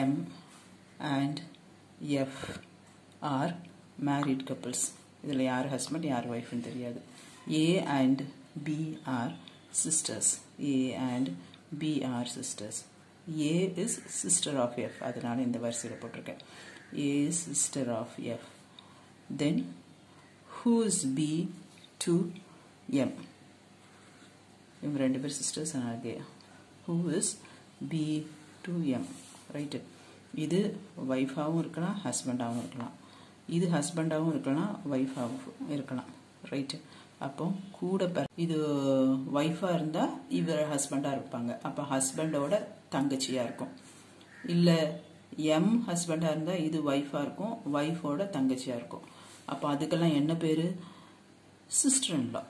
M and F are married couples. இதில் யார் husband யார் ஒய்ஃப்னு தெரியாது. A and B are sisters A and B are sisters A is sister of F அதனால் இந்த வரிசையில் போட்டிருக்கேன். A is sister of F then who is B to M இவங்க ரெண்டு பேர் சிஸ்டர்ஸ் அதே who is B to M right இது ஒய்ஃபாகவும் இருக்கலாம் ஹஸ்பண்டாகவும் இருக்கலாம். இது ஹஸ்பண்டாகவும் இருக்கலாம் ஒய்ஃபாகவும் இருக்கலாம். ரைட்டு அப்போ கூட பிற இது ஒய்ஃபாக இருந்தால் இவர் ஹஸ்பண்டாக இருப்பாங்க. அப்போ ஹஸ்பண்டோட தங்கச்சியாக இருக்கும். இல்லை எம் ஹஸ்பண்டாக இருந்தால் இது ஒய்ஃபாக இருக்கும் ஒய்ஃபோட தங்கச்சியாக இருக்கும். அப்போ அதுக்கெல்லாம் என்ன பேர்? Sister in law